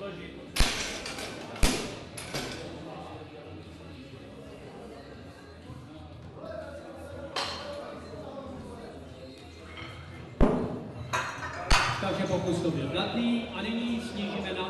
Takže pokus to byl zlatý a nyní snížíme na